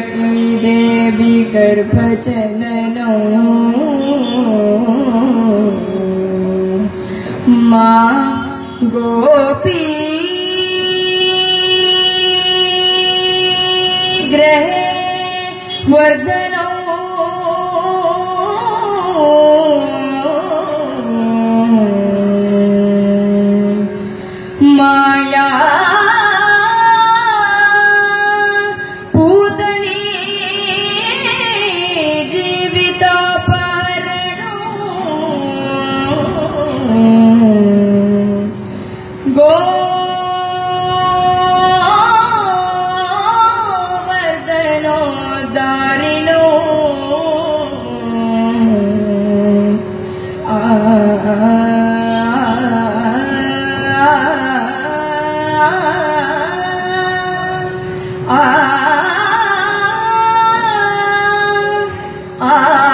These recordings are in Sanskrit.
देवी गर्भजननो मा गोपी ग्रहे वर्धनो 啊啊！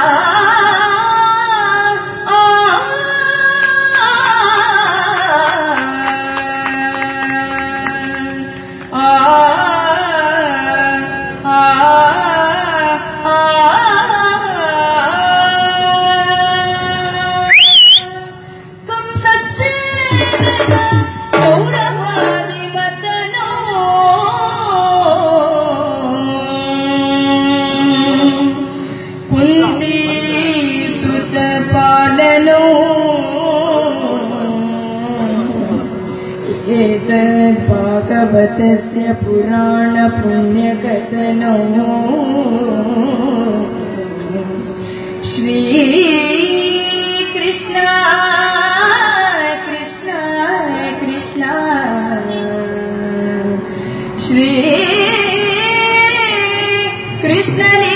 सुतपालनो एतद् भागवतस्य पुराणपुण्यकथनो। श्रीकृष्ण कृष्ण कृष्ण। श्री कृष्णली